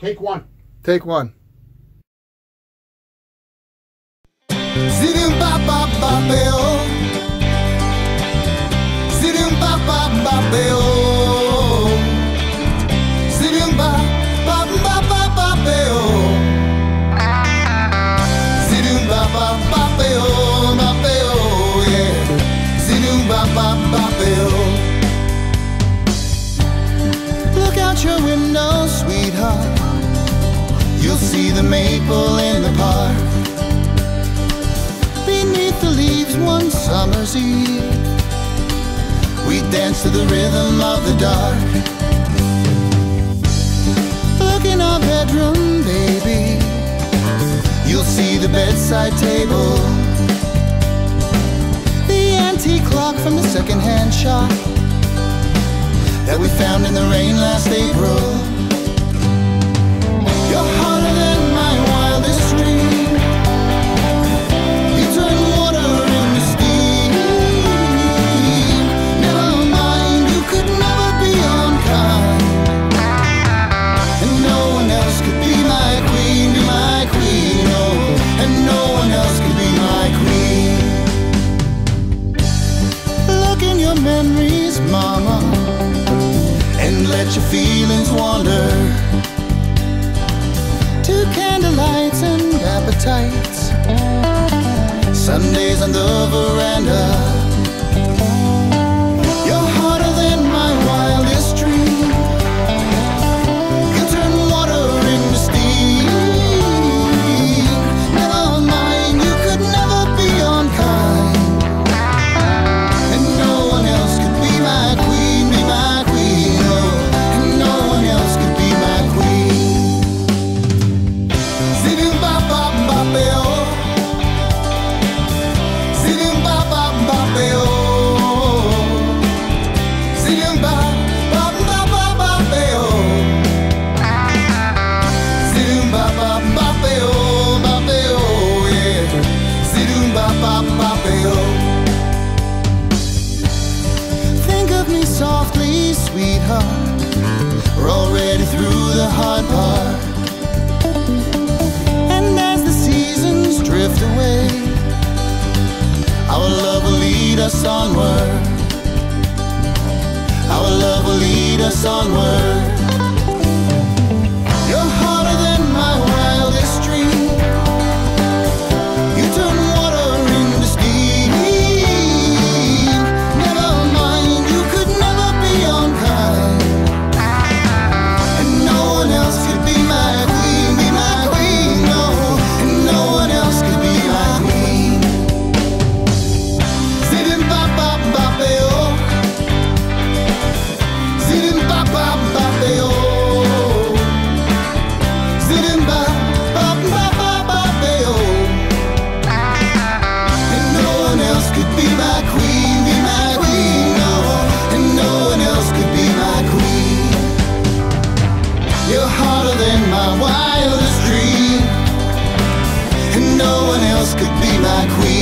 Take one. Take one. see the maple in the park. Beneath the leaves one summer's eve We dance to the rhythm of the dark. Look in our bedroom, baby. You'll see the bedside table. The antique clock from the secondhand shop That we found in the rain last April. your feelings wander two candlelights and appetites. Sundays on the veranda. softly, sweetheart. We're already through the hard part. And as the seasons drift away, our love will lead us onward. Our love will lead us onward. you're harder than my wildest dream, and no one else could be my queen.